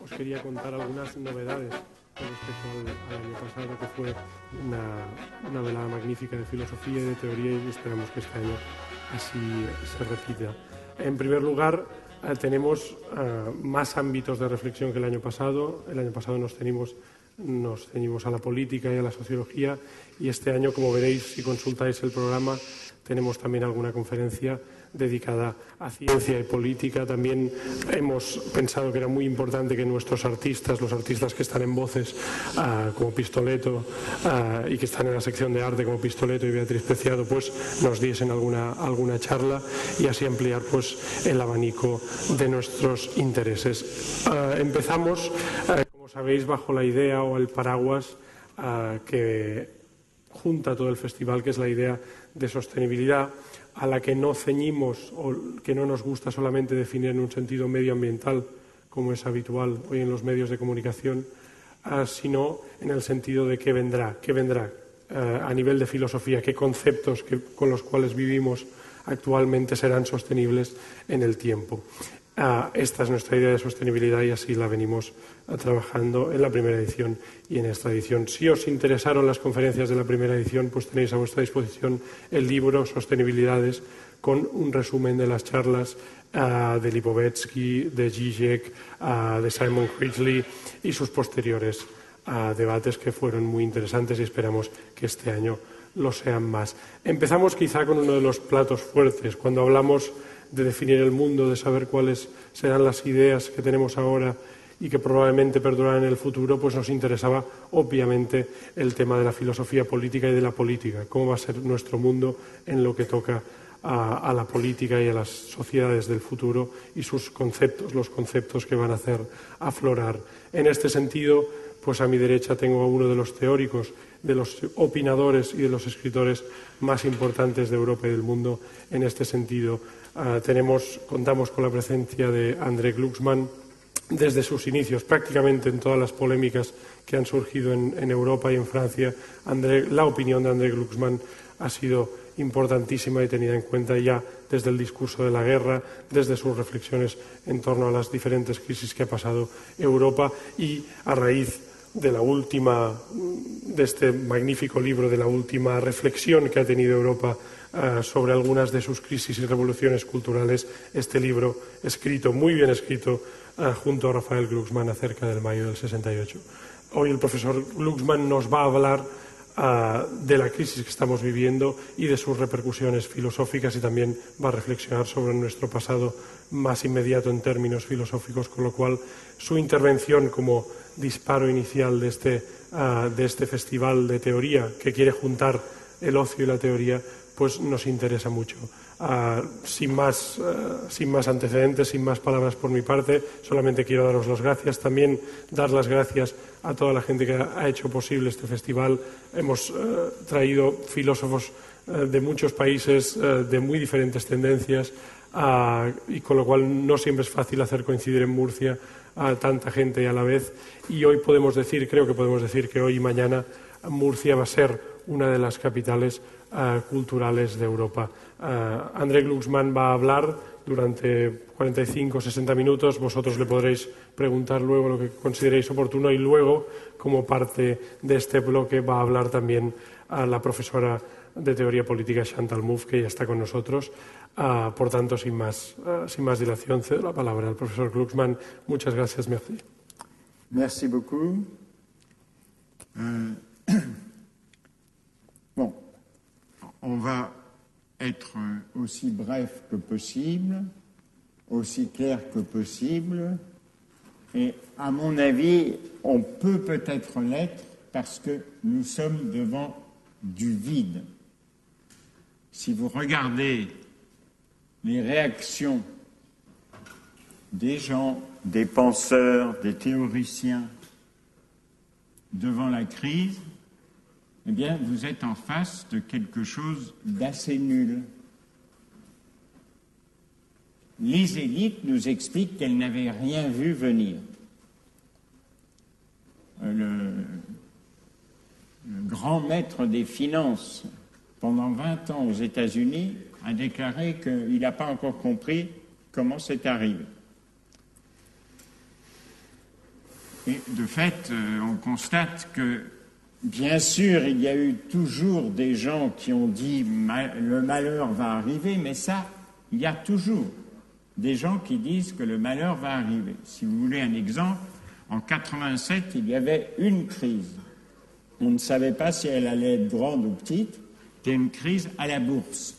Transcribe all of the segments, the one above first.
os quería contar algunas novedades con respecto al, año pasado, que fue una, velada magnífica de filosofía y de teoría y esperamos que este año así se repita. En primer lugar, eh, tenemos eh, más ámbitos de reflexión que el año pasado. El año pasado nos nos ceñimos a la política y a la sociología y este año, como veréis si consultáis el programa, tenemos también alguna conferencia dedicada a ciencia y política. También hemos pensado que era muy importante que nuestros artistas, los artistas que están en voces ah, como Pistoleto ah, y que están en la sección de arte como Pistoleto y Beatriz Preciado, pues nos diesen alguna, alguna charla y así ampliar pues el abanico de nuestros intereses. Ah, empezamos, como sabéis, bajo la idea o el paraguas que junta todo el festival, que es la idea de sostenibilidad a la que no ceñimos o que no nos gusta solamente definir en un sentido medioambiental, como es habitual hoy en los medios de comunicación, ah, sino en el sentido de qué vendrá, qué vendrá ah, a nivel de filosofía, qué conceptos con los cuales vivimos actualmente serán sostenibles en el tiempo. Ah, esta es nuestra idea de sostenibilidad y así la venimos ah, trabajando en la primera edición y en esta edición. Si os interesaron las conferencias de la primera edición, pues tenéis a vuestra disposición el libro Sostenibilidades con un resumen de las charlas ah, de Lipovetsky, de Zizek, de Simon Critchley y sus posteriores debates que fueron muy interesantes y esperamos que este año lo sean más. Empezamos quizá con uno de los platos fuertes. Cuando hablamos de definir el mundo, de saber cuáles serán las ideas que tenemos ahora y que probablemente perdurarán en el futuro, pues nos interesaba obviamente el tema de la filosofía política y de la política, cómo va a ser nuestro mundo en lo que toca a, la política y a las sociedades del futuro y sus conceptos, los conceptos que van a hacer aflorar. En este sentido, pues a mi derecha tengo a uno de los teóricos, de los opinadores y de los escritores más importantes de Europa y del mundo en este sentido, Ah, contamos con la presencia de André Glucksmann desde sus inicios, prácticamente en todas las polémicas que han surgido en, Europa y en Francia. la opinión de André Glucksmann ha sido importantísima y tenida en cuenta ya desde el discurso de la guerra, desde sus reflexiones en torno a las diferentes crisis que ha pasado Europa y a raíz de la última, de este magnífico libro, de la última reflexión que ha tenido Europa eh, sobre algunas de sus crisis y revoluciones culturales este libro escrito, muy bien escrito, eh, junto a Rafael Glucksmann acerca del mayo del 68. Hoy el profesor Glucksmann nos va a hablar eh, de la crisis que estamos viviendo y de sus repercusiones filosóficas y también va a reflexionar sobre nuestro pasado más inmediato en términos filosóficos, con lo cual su intervención como disparo inicial de este, de este festival de teoría que quiere juntar el ocio y la teoría pues nos interesa mucho. Ah, sin, más, ah, sin más antecedentes, sin más palabras por mi parte, solamente quiero daros las gracias. También dar las gracias a toda la gente que ha hecho posible este festival. Hemos traído filósofos de muchos países, de muy diferentes tendencias, y con lo cual no siempre es fácil hacer coincidir en Murcia a tanta gente a la vez. Y hoy podemos decir, creo que podemos decir que hoy y mañana Murcia va a ser una de las capitales uh, culturales de Europa. Uh, André Glucksmann va a hablar durante 45 o 60 minutos. Vosotros le podréis preguntar luego lo que consideréis oportuno y luego, como parte de este bloque, va a hablar también a la profesora de teoría política Chantal Mouffe, que ya está con nosotros. Uh, por tanto, sin más, uh, sin más la palabra al profesor Glucksmann. Muchas gracias, merci. Merci beaucoup. Euh, on va être aussi bref que possible, aussi clair que possible, et à mon avis, on peut peut-être l'être parce que nous sommes devant du vide. Si vous regardez les réactions des gens, des penseurs, des théoriciens devant la crise, eh bien, vous êtes en face de quelque chose d'assez nul. les élites nous expliquent qu'elles n'avaient rien vu venir. Euh, le, le grand maître des finances pendant 20 ans aux États-Unis a déclaré qu'il n'a pas encore compris comment c'est arrivé. Et de fait, euh, on constate que, bien sûr, il y a eu toujours des gens qui ont dit le malheur va arriver, mais ça, il y a toujours des gens qui disent que le malheur va arriver. Si vous voulez un exemple, en 87, il y avait une crise. On ne savait pas si elle allait être grande ou petite. C'était une crise à la bourse.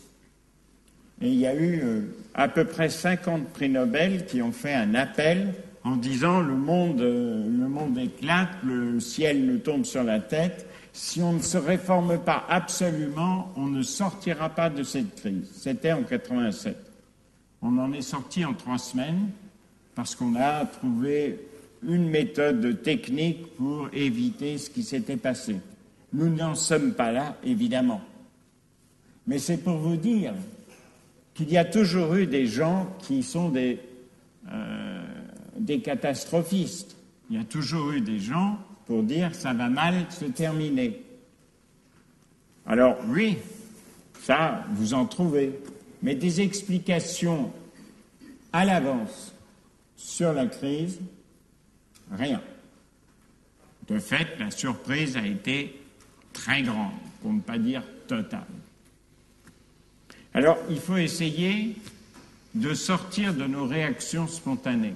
Et il y a eu euh, à peu près 50 prix Nobel qui ont fait un appel en disant le monde, euh, le monde éclate, le ciel nous tombe sur la tête. Si on ne se réforme pas absolument, on ne sortira pas de cette crise. C'était en 87. On en est sorti en trois semaines parce qu'on a trouvé une méthode technique pour éviter ce qui s'était passé. Nous n'en sommes pas là, évidemment. Mais c'est pour vous dire qu'il y a toujours eu des gens qui sont des, euh, des catastrophistes. Il y a toujours eu des gens pour dire ça va mal se terminer. Alors oui, ça, vous en trouvez. Mais des explications à l'avance sur la crise, rien. De fait, la surprise a été très grande, pour ne pas dire totale. Alors, il faut essayer de sortir de nos réactions spontanées.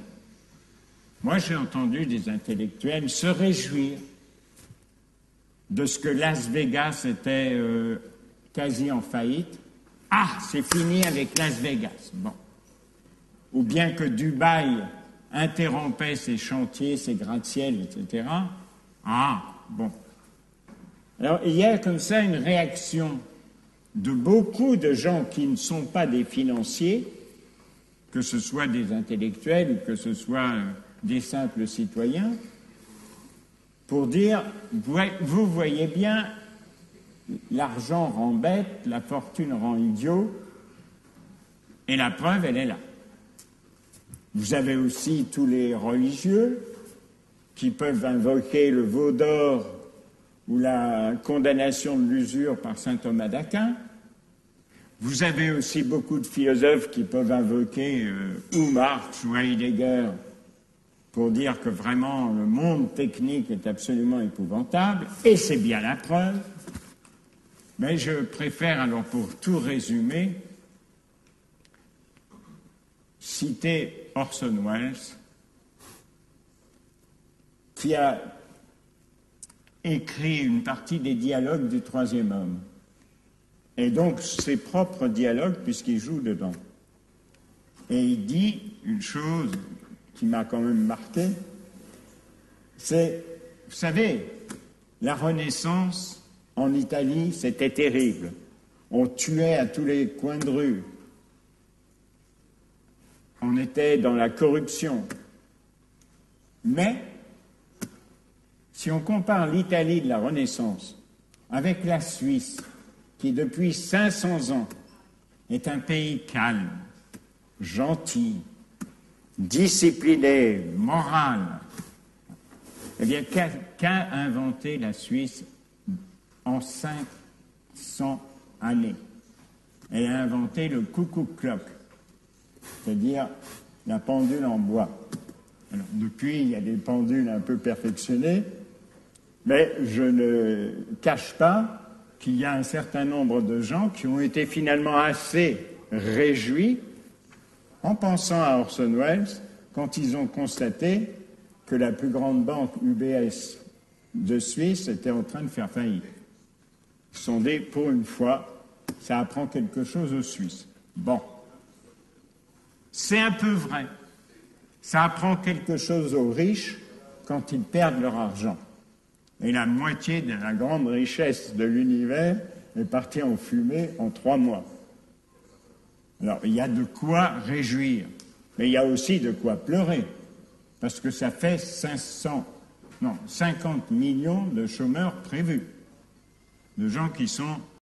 Moi, j'ai entendu des intellectuels se réjouir de ce que Las Vegas était euh, quasi en faillite. Ah, c'est fini avec Las Vegas. Bon. Ou bien que Dubaï interrompait ses chantiers, ses gratte-ciels, etc. Ah, bon. Alors, il y a comme ça une réaction de beaucoup de gens qui ne sont pas des financiers, que ce soit des intellectuels ou que ce soit euh, des simples citoyens, pour dire, vous voyez bien, l'argent rend bête, la fortune rend idiot, et la preuve, elle est là. Vous avez aussi tous les religieux qui peuvent invoquer le veau d'or ou la condamnation de l'usure par saint Thomas d'Aquin. Vous avez aussi beaucoup de philosophes qui peuvent invoquer euh, ou Marx ou Heidegger pour dire que vraiment le monde technique est absolument épouvantable, et c'est bien la preuve. Mais je préfère alors pour tout résumer citer Orson Welles, qui a écrit une partie des dialogues du troisième homme, et donc ses propres dialogues puisqu'il joue dedans. Et il dit une chose qui m'a quand même marqué, c'est, vous savez, la Renaissance en Italie, c'était terrible. On tuait à tous les coins de rue on était dans la corruption. Mais, si on compare l'Italie de la Renaissance avec la Suisse, qui depuis 500 ans est un pays calme, gentil, discipliné, moral, eh bien, qu'a inventé la Suisse en 500 années? Elle a inventé le coucou clock c'est-à-dire la pendule en bois. depuis, il y a des pendules un peu perfectionnées, mais je ne cache pas qu'il y a un certain nombre de gens qui ont été finalement assez réjouis en pensant à Orson Welles quand ils ont constaté que la plus grande banque UBS de Suisse était en train de faire faillite. Dit, pour une fois, ça apprend quelque chose aux Suisses. Bon. C'est un peu vrai. Ça apprend quelque chose aux riches quand ils perdent leur argent. Et la moitié de la grande richesse de l'univers est partie en fumée en trois mois. Alors, il y a de quoi réjouir, mais il y a aussi de quoi pleurer, parce que ça fait 500, non, 50 millions de chômeurs prévus, de gens qui sont